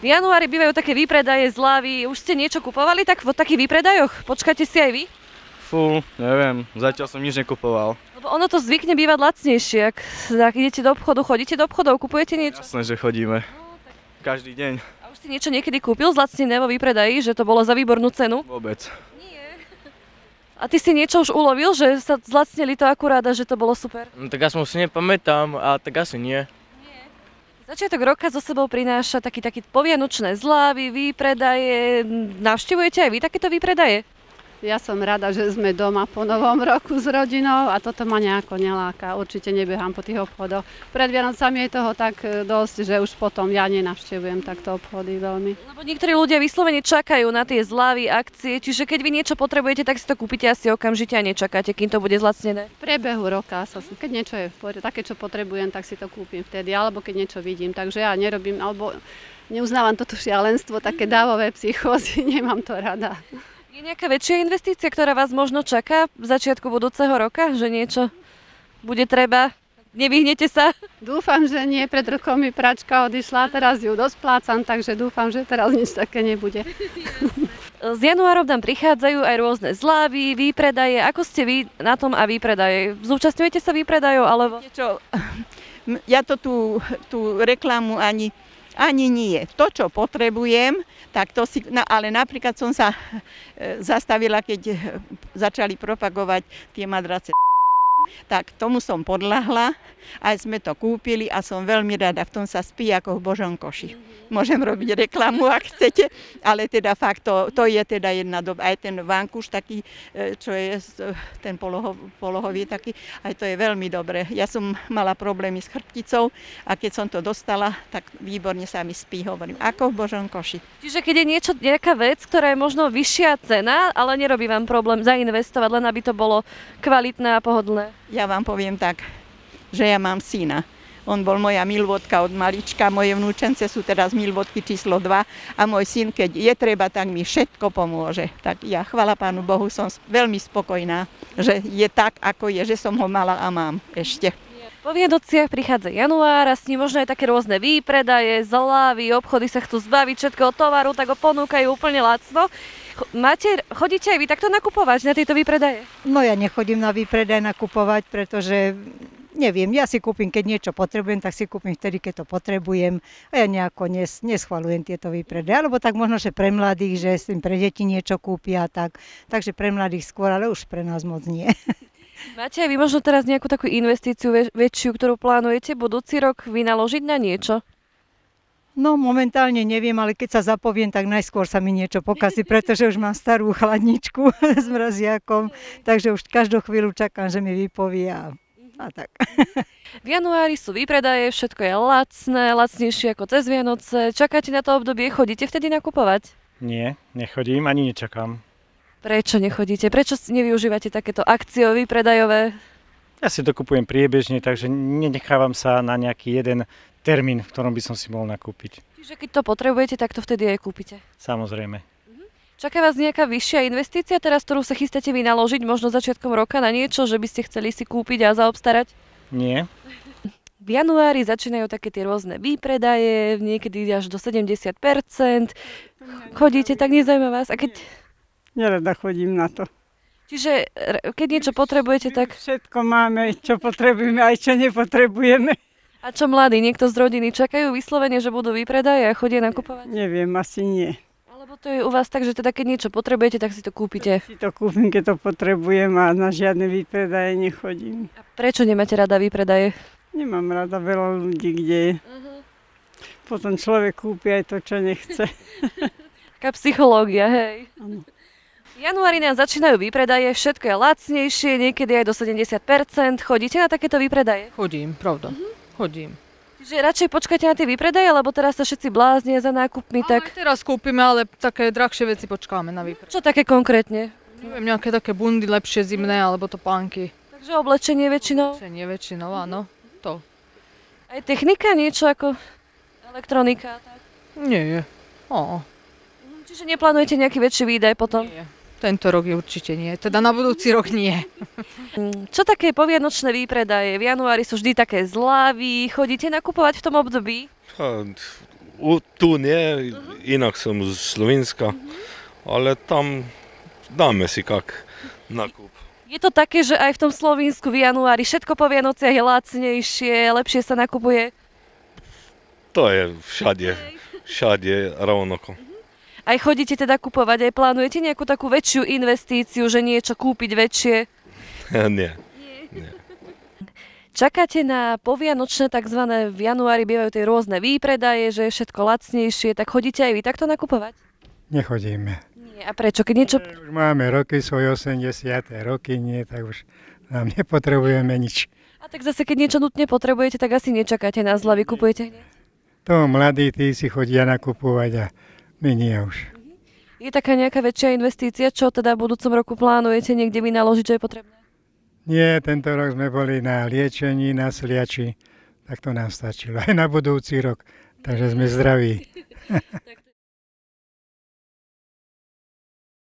V januári bývajú také výpredaje zľavy. Už ste niečo kupovali tak v takých výpredajoch? Počkáte si aj vy? Fú, neviem, zatiaľ som nič nekupoval. Lebo ono to zvykne bývať lacnejšie. Ak, ak idete do obchodu, chodíte do obchodov, kupujete niečo? Jasné, že chodíme. Každý deň. A už si niečo niekedy kúpil zlacnené vo výpredaji, že to bolo za výbornú cenu? Vôbec. A ty si niečo už ulovil, že sa zlacnili to akurát a že to bolo super? No tak ja som si nepamätám, a tak asi nie. Začiatok roka zo sebou prináša taký, taký povianočné zlávy, výpredaje. Navštevujete aj vy takéto výpredaje? Ja som rada, že sme doma po novom roku s rodinou a toto ma nejako neláka. Určite nebehám po tých obchodoch. Pred Vianocami je toho tak e, dosť, že už potom ja nenavštevujem takto obchody veľmi. Lebo niektorí ľudia vyslovene čakajú na tie zlávy, akcie, čiže keď vy niečo potrebujete, tak si to kúpite asi okamžite a nečakáte, kým to bude zlacnené. V priebehu roka, sa, keď niečo je v poriadku, také, čo potrebujem, tak si to kúpim vtedy, alebo keď niečo vidím. Takže ja nerobím, alebo neuznávam toto šialenstvo, také dávové psychózy, nemám to rada. Je nejaká väčšia investícia, ktorá vás možno čaká v začiatku budúceho roka? Že niečo bude treba? Nevyhnete sa? Dúfam, že nie. Pred rokom mi pračka odišla, teraz ju dosplácam, takže dúfam, že teraz nič také nebude. S januárom nám prichádzajú aj rôzne zlávy, výpredaje. Ako ste vy na tom a výpredaje? Zúčastňujete sa výpredajov alebo? Ja to tú, tú reklamu ani, ani nie. To, čo potrebujem, tak to si, no, ale napríklad som sa e, zastavila, keď e, začali propagovať tie madrace tak tomu som podľahla, aj sme to kúpili a som veľmi rada, v tom sa spí ako v Božom koši. Môžem robiť reklamu, ak chcete, ale teda fakt to, to je teda jedna doba. Aj ten vankuš taký, e, čo je ten poloho, polohový taký, aj to je veľmi dobré. Ja som mala problémy s chrbticou a keď som to dostala, tak výborne sa mi spí, hovorím, ako v Božom koši. Čiže keď je niečo, nejaká vec, ktorá je možno vyššia cena, ale nerobí vám problém zainvestovať, len aby to bolo kvalitné a pohodlné. Ja vám poviem tak, že ja mám syna. On bol moja milvodka od malička, moje vnúčence sú teraz milvodky číslo 2 a môj syn, keď je treba, tak mi všetko pomôže. Tak ja, chvala Pánu Bohu, som veľmi spokojná, že je tak, ako je, že som ho mala a mám ešte. Po Vianociach prichádza január a s ním možno aj také rôzne výpredaje, zlávy, obchody sa chcú zbaviť všetkého tovaru, tak ho ponúkajú úplne lacno. Máte, chodíte aj vy takto nakupovať na tieto výpredaje? No ja nechodím na výpredaj nakupovať, pretože neviem, ja si kúpim, keď niečo potrebujem, tak si kúpim vtedy, keď to potrebujem a ja nejako nes, neschvalujem tieto výpredaje. Alebo tak možno, že pre mladých, že si pre deti niečo kúpia, tak, takže pre mladých skôr, ale už pre nás moc nie. Máte aj vy možno teraz nejakú takú investíciu väčšiu, ktorú plánujete budúci rok vynaložiť na niečo? No momentálne neviem, ale keď sa zapoviem, tak najskôr sa mi niečo pokazí, pretože už mám starú chladničku s mraziakom, takže už každú chvíľu čakám, že mi vypovie a, a tak. V januári sú výpredaje, všetko je lacné, lacnejšie ako cez Vianoce. Čakáte na to obdobie, chodíte vtedy nakupovať? Nie, nechodím, ani nečakám. Prečo nechodíte? Prečo nevyužívate takéto akciové, predajové? Ja si to kupujem priebežne, takže nenechávam sa na nejaký jeden termín, v ktorom by som si mohol nakúpiť. Čiže keď to potrebujete, tak to vtedy aj kúpite? Samozrejme. Čaká vás nejaká vyššia investícia teraz, ktorú sa chystáte vynaložiť možno začiatkom roka na niečo, že by ste chceli si kúpiť a zaobstarať? Nie. V januári začínajú také tie rôzne výpredaje, niekedy až do 70%. Chodíte, tak nezaujíma vás? A keď Nerada chodím na to. Čiže keď niečo potrebujete, tak... Všetko máme, čo potrebujeme, aj čo nepotrebujeme. A čo mladí, niekto z rodiny čakajú vyslovene, že budú vypredaje a chodia nakupovať? Neviem, asi nie. Alebo to je u vás tak, že teda keď niečo potrebujete, tak si to kúpite? Si to kúpim, keď to potrebujem a na žiadne výpredaje nechodím. A prečo nemáte rada výpredaje? Nemám rada veľa ľudí, kde je. Uh-huh. Potom človek kúpi aj to, čo nechce. Taká psychológia, hej. Ano. Januári nám začínajú výpredaje, všetko je lacnejšie, niekedy aj do 70%. Chodíte na takéto výpredaje? Chodím, pravda. Uh-huh. Chodím. Čiže radšej počkajte na tie výpredaje, lebo teraz sa všetci bláznia za nákupmi, tak... Aj teraz kúpime, ale také drahšie veci počkáme na výpredaje. Čo také konkrétne? Neviem, nejaké také bundy lepšie zimné, alebo to pánky. Takže oblečenie väčšinou? Oblečenie väčšinou, áno. To. Aj technika, niečo ako elektronika? Tak? Nie je. O. Čiže neplánujete nejaký väčší výdaj potom? Nie. Tento rok je určite nie, teda na budúci rok nie. Čo také povianočné výpredaje? V januári sú vždy také zlávy. Chodíte nakupovať v tom období? U, tu nie, inak som z Slovenska, ale tam dáme si kak nakup. Je to také, že aj v tom Slovensku v januári všetko po Vianociach je lacnejšie, lepšie sa nakupuje? To je všade, všade rovnako. Aj chodíte teda kupovať, aj plánujete nejakú takú väčšiu investíciu, že niečo kúpiť väčšie? nie. Čakáte na povianočné tzv. v januári bývajú tie rôzne výpredaje, že je všetko lacnejšie, tak chodíte aj vy takto nakupovať? Nechodíme. Nie, a prečo? Keď niečo... Už máme roky, svoje 80. roky, nie, tak už nám nepotrebujeme nič. A tak zase, keď niečo nutne potrebujete, tak asi nečakáte na zľavy, kupujete hneď. To mladí tí si chodia nakupovať a nie už. Je taká nejaká väčšia investícia, čo teda v budúcom roku plánujete niekde vynaložiť, čo je potrebné? Nie, tento rok sme boli na liečení, na sliači, tak to nám stačilo. Aj na budúci rok, takže sme zdraví. Tak